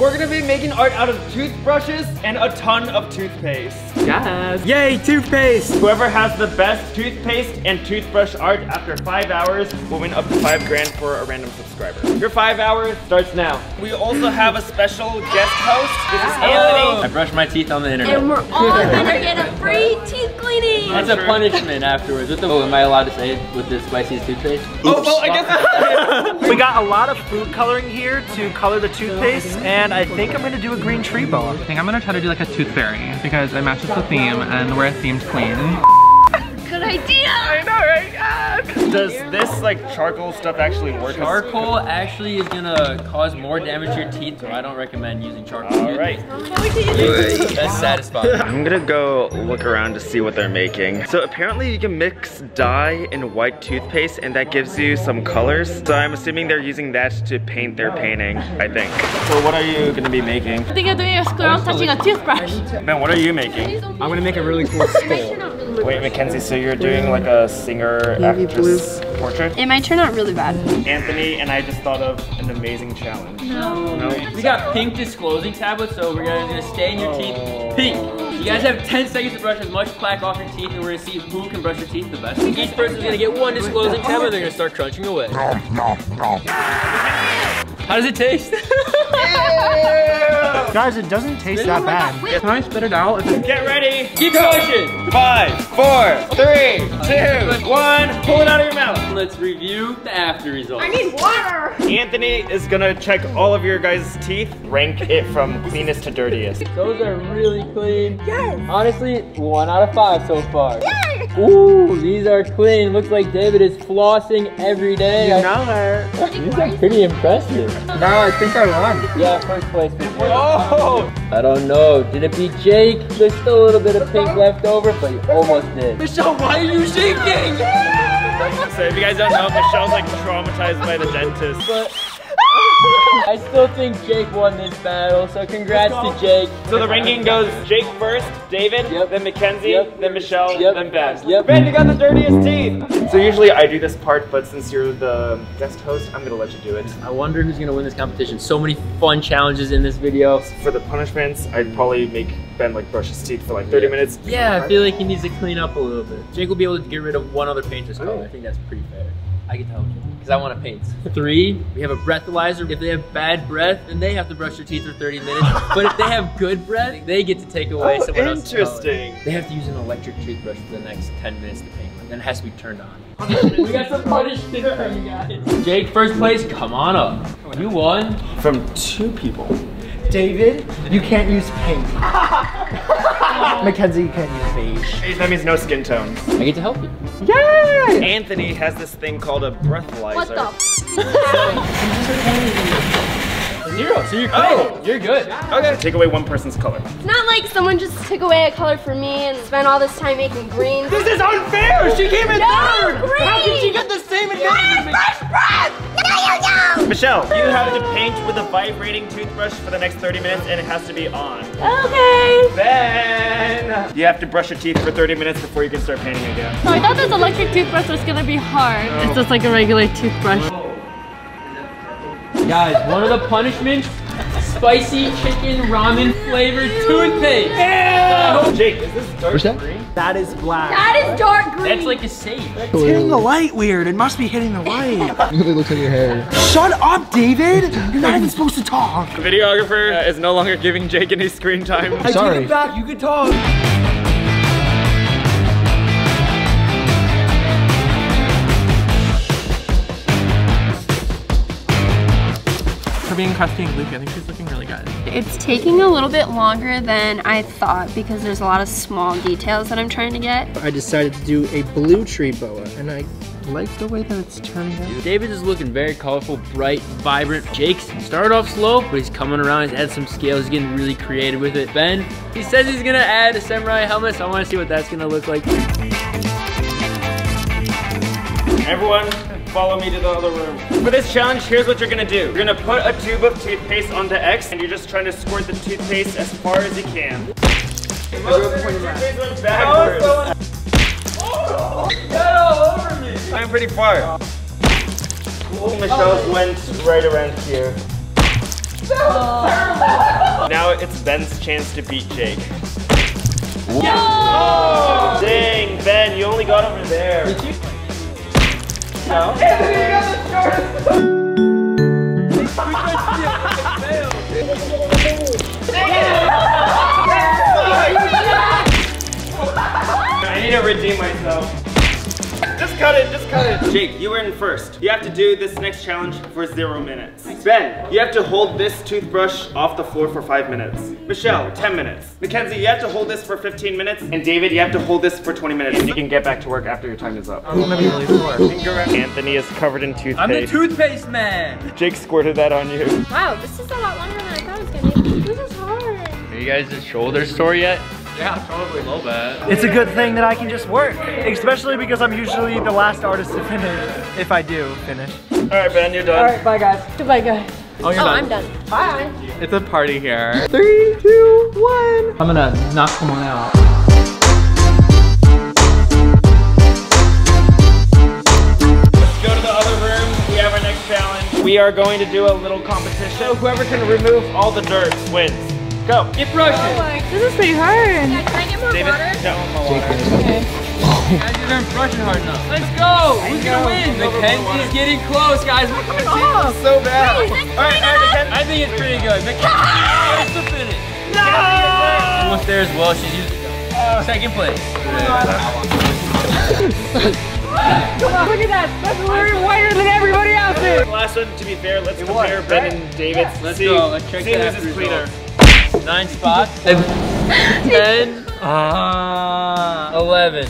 We're gonna be making art out of toothbrushes and a ton of toothpaste. Yes. Yay, toothpaste. Whoever has the best toothpaste and toothbrush art after five hours will win up to five grand for a random subscriber. Your five hours starts now. We also have a special guest host. This is Anthony. I brushed my teeth on the internet. And we're all gonna get a free teeth cleaning. That's a punishment afterwards. What the, oh, am I allowed to say it with the spiciest toothpaste? Oh, well, I guess. We got a lot of food coloring here to color the toothpaste, and I think I'm gonna do a green tree boa. I think I'm gonna try to do like a tooth fairy because it matches the theme and we're a themed queen. Good idea. I know, right? Ah. Does this like charcoal stuff actually work? Charcoal actually is gonna cause more damage to your teeth, so I don't recommend using charcoal. All right. That's satisfying. I'm gonna go look around to see what they're making. So apparently you can mix dye and white toothpaste and that gives you some colors. So I'm assuming they're using that to paint their painting, I think. So what are you gonna be making? I think I'm doing a squirrel touching a toothbrush. Ben, what are you making? I'm gonna make a really cool skull. Wait, Mackenzie, so you're doing like a singer actress portrait? It might turn out really bad. Anthony and I just thought of an amazing challenge. No. We got pink disclosing tablets, so we're gonna, gonna stay in your teeth oh. pink. You guys have 10 seconds to brush as much plaque off your teeth, and we're gonna see who can brush your teeth the best. Each person's gonna get one disclosing tablet, and they're gonna start crunching away. How does it taste? Guys, it doesn't taste that oh bad. Can I spit it out? If it- Get ready. Keep pushing! Five, four, three, two, one. Pull it out of your mouth. Let's review the after results. I need water. Anthony is gonna check all of your guys' teeth, rank it from cleanest to dirtiest. Those are really clean. Yes. Honestly, one out of five so far. Ooh, these are clean. Looks like David is flossing every day. You know her. These are pretty impressive. No, I think I won. Yeah, first place. for Jake. Oh! I don't know. Did it beat Jake? There's still a little bit of pink left over, but you almost did. Michelle, why are you shaking? So if you guys don't know, Michelle's like traumatized by the dentist. But I still think Jake won this battle, so congrats to Jake. So the ranking goes Jake first, David, Yep. then Mackenzie, Yep. then Michelle, Yep. then Ben. Yep. Ben, you got the dirtiest teeth. So usually I do this part, but since you're the guest host, I'm gonna let you do it. I wonder who's gonna win this competition. So many fun challenges in this video. For the punishments, I'd probably make Ben like brush his teeth for like 30 minutes. Yeah, I feel like he needs to clean up a little bit. Jake will be able to get rid of one other painter's color. I think that's pretty fair. I get to help you because I want to paint. Three, we have a breathalyzer. If they have bad breath, then they have to brush their teeth for 30 minutes. but if they have good breath, they get to take away Oh, someone else's color. interesting. They have to use an electric toothbrush for the next 10 minutes to paint. Then it has to be turned on. we got some punishment for you guys. Jake, first place, come on up. You won. From two people. David, you can't use pink. Mackenzie, you can't use beige. That means no skin tones. I get to help you. Yay! Anthony has this thing called a breathalyzer. What the? Zero, so you're good. Oh. You're good. Okay. Take away one person's color. It's not like someone just took away a color for me and spent all this time making green. This is unfair! She came in No, third! green! How did she get the same advantage? Fresh breath! No! Michelle, you have to paint with a vibrating toothbrush for the next 30 minutes and it has to be on. Okay. Then you have to brush your teeth for 30 minutes before you can start painting again. So I thought this electric toothbrush was gonna be hard. It's just like a regular toothbrush. Guys, one of the punishments, spicy chicken ramen flavored toothpaste. Jake, is this dark What's that? green? That is black. That is dark green. That's like a sage. It's hitting the light weird. It must be hitting the light. it looks like your hair. Shut up, David. You're not even supposed to talk. The videographer uh, is no longer giving Jake any screen time. I Sorry. take it back. You can talk. For being crusty and gloopy, I think she's looking really good. It's taking a little bit longer than I thought because there's a lot of small details that I'm trying to get. I decided to do a blue tree boa, and I like the way that it's turning out. David is looking very colorful, bright, vibrant. Jake's started off slow, but he's coming around. He's added some scales. He's getting really creative with it. Ben, he says he's gonna add a samurai helmet, so I want to see what that's gonna look like. Everyone, follow me to the other room. For this challenge, here's what you're gonna do. You're gonna put a tube of toothpaste onto X, and you're just trying to squirt the toothpaste as far as you can. Most of your went. I'm pretty far. Michelle's went right around here. now it's Ben's chance to beat Jake. Oh, dang, Ben, you only got over there. I need to redeem myself. Just cut it, just cut it. Jake, you were in first. You have to do this next challenge for zero minutes. Ben, you have to hold this toothbrush off the floor for five minutes. Michelle, 10 minutes. Mackenzie, you have to hold this for 15 minutes. And David, you have to hold this for 20 minutes. And you can get back to work after your time is up. I'm gonna be really sore. Anthony is covered in toothpaste. I'm the toothpaste man. Jake squirted that on you. Wow, this is a lot longer than I thought it was gonna be. This is hard. Are you guys' shoulder sore yet? Yeah, probably a little bit. It's a good thing that I can just work, especially because I'm usually the last artist to finish, if I do finish. All right, Ben, you're done. All right, bye guys. Goodbye, guys. Oh, you're Oh, done. I'm done. Bye. It's a party here. Three, two, one. I'm gonna knock someone out. Let's go to the other room. We have our next challenge. We are going to do a little competition. So whoever can remove all the dirt wins. Go. Get brushing. Oh this is pretty hard. Yeah, can I get more David, water? no. Guys, you aren't brushing hard enough. Let's go. Who's gonna win? Mackenzie's getting close, guys. Oh, So bad. Wait, is it All right, all right, Mackenzie. I think it's pretty good. Mackenzie to finish. No! Almost there as well. She's using second place. Look at that. That's way whiter than everybody else's. Last one, to be fair, let's compare Ben and David's. Let's see, go. Let's check see who's after is cleaner. Nine spots. Ten. Ah. Eleven.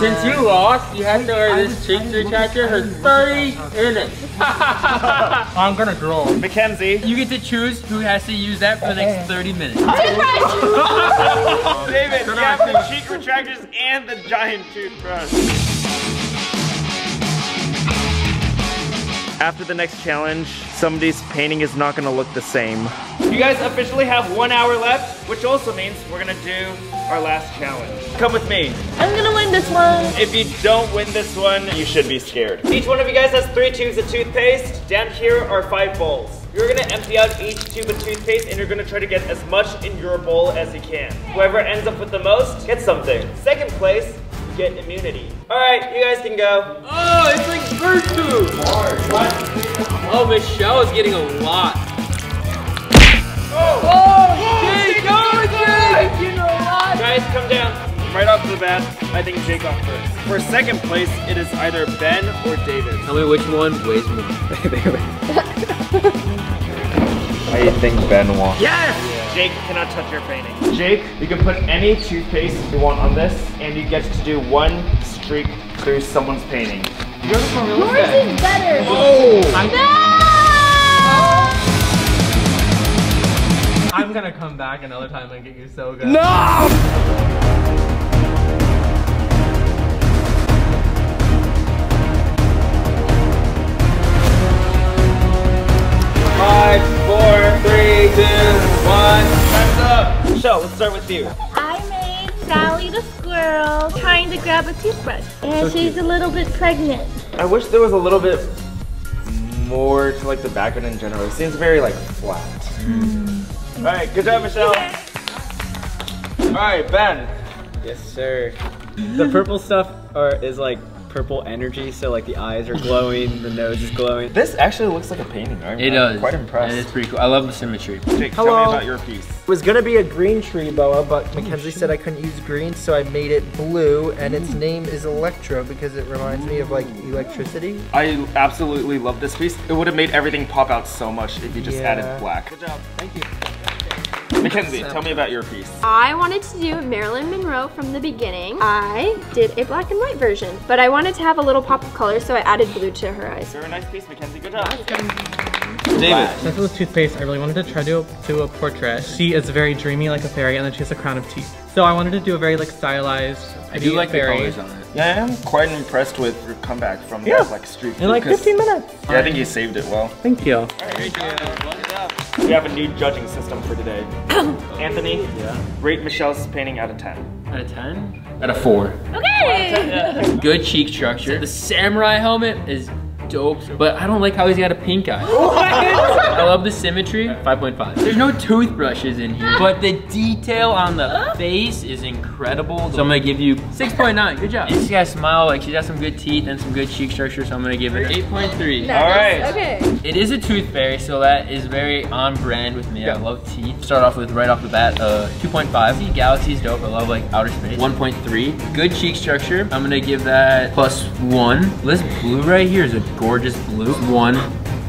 Since you lost, you have to wear this cheek retractor for 30 minutes. I'm gonna draw. Mackenzie. you get to choose who has to use that for the next 30 minutes. David, you have the cheek retractors and the giant toothbrush. After the next challenge, somebody's painting is not gonna look the same. You guys officially have one hour left, which also means we're gonna do our last challenge. Come with me. I'm gonna win this one. If you don't win this one, you should be scared. Each one of you guys has three tubes of toothpaste. Down here are five bowls. You're gonna empty out each tube of toothpaste and you're gonna try to get as much in your bowl as you can. Whoever ends up with the most gets something. Second place, get immunity. All right, you guys can go. Oh, it's like bird food. Oh, Michelle is getting a lot. Oh, Jake, go, Jake! You know what? Guys, come down. Right off the bat, I think Jake off first. For second place, it is either Ben or David. Tell me which one weighs more. I think Ben won. Yes! Jake cannot touch your painting. Jake, you can put any toothpaste you want on this, and you get to do one streak through someone's painting. Yours is better. Oh! I'm gonna come back another time and get you so good. Five, four, three, two, one. Time's up. Michelle, let's start with you. I made Sally the squirrel trying to grab a toothbrush. And she's a little bit pregnant. I wish there was a little bit more to like the background in general. It seems very like flat. Hmm. All right, good job, Michelle. All right, Ben. Yes, sir. The purple stuff are, is like purple energy, so like the eyes are glowing, the nose is glowing. This actually looks like a painting. I'm, It I'm does. quite impressed. It's pretty cool. I love the symmetry. Jake, tell me about your piece. It was gonna be a green tree boa, but Mackenzie said I couldn't use green, so I made it blue, and its name is Electro because it reminds me of like electricity. I absolutely love this piece. It would have made everything pop out so much if you just Yeah. added black. Good job. Thank you. Mackenzie, tell me about your piece. I wanted to do Marilyn Monroe from the beginning. I did a black and white version, but I wanted to have a little pop of color, so I added blue to her eyes. Very nice piece, Mackenzie. Good job. David. Since it was toothpaste, I really wanted to try to do, do a portrait. She is very dreamy like a fairy and then she has a crown of teeth. So I wanted to do a very like stylized I do like the fairy. colors on it. Yeah, I am quite impressed with your comeback from Yeah. that like streak. In like 15 minutes. Yeah, I think you saved it well. Thank you. We have a new judging system for today. Anthony, yeah. rate Michelle's painting out of 10. Out of 10? Out of 4. Okay! Good cheek structure. The samurai helmet is dope, but I don't like how he's got a pink eye. I love the symmetry. 5.5. There's no toothbrushes in here, but the detail on the face is incredible. So I'm gonna give you 6.9. Good job. She's got a smile, like she's got some good teeth and some good cheek structure, so I'm gonna give it 8.3. All right. Okay. It is a tooth fairy, so that is very on brand with me. I love teeth. Start off with right off the bat, uh, 2.5. See, Galaxy's dope. I love like outer space. 1.3. Good cheek structure. I'm gonna give that plus one. This blue right here is a gorgeous blue.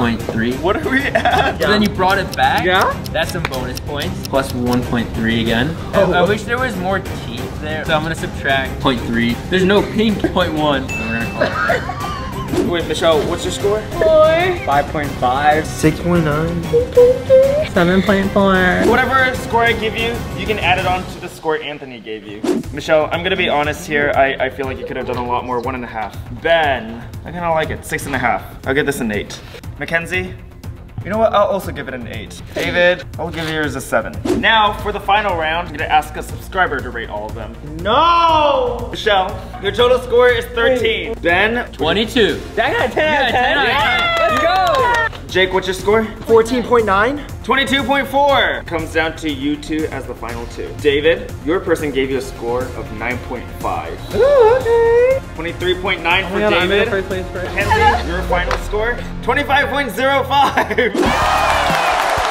1.3. What are we at? So then you brought it back. Yeah? That's some bonus points. Plus 1.3 again. Oh. I, I wish there was more teeth there. So I'm gonna subtract 0.3. There's no pink 0.1. So we're gonna call it Wait, Michelle, what's your score? Four. 5.5. 6.9. 7.4. Whatever score I give you, you can add it on to the score Anthony gave you. Michelle, I'm gonna be honest here. I, I feel like you could have done a lot more. One and a half. Ben, I kind of like it. Six and a half. I'll give this an eight. Mackenzie, you know what? I'll also give it an eight. David, I'll give yours a seven. Now, for the final round, I'm gonna ask a subscriber to rate all of them. No! Michelle, your total score is 13. Ben, 22. I got 10 Yeah, 10 out of 10. Let's go. Jake, what's your score? 14.9. 22.4 comes down to you two as the final two. David, your person gave you a score of 9.5. Ooh, okay. 23.9 for my I'm David. first place for it. Your final score? 25.05.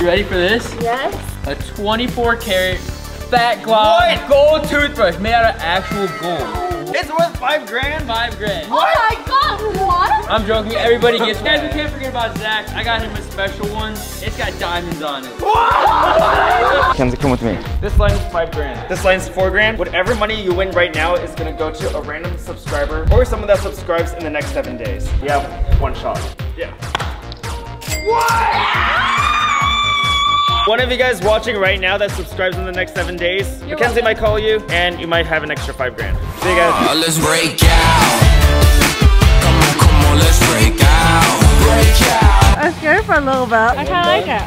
You ready for this? Yes. A 24 karat fat gloss gold toothbrush made out of actual gold. It's worth five grand. Five grand. Oh my god, what? I'm joking. Everybody gets one. Guys, we can't forget about Zach. I got him a special one. It's got diamonds on it. Mackenzie, come with me. This line's five grand. This line's four grand. Whatever money you win right now is gonna go to a random subscriber or someone that subscribes in the next seven days. You have one shot. Yeah. One of you guys watching right now that subscribes in the next seven days, Mackenzie might call you and you might have an extra five grand. See you guys. Uh, let's break out. Come on, come on, let's break out. Break out. I'm scared for a little bit. I kind of like it.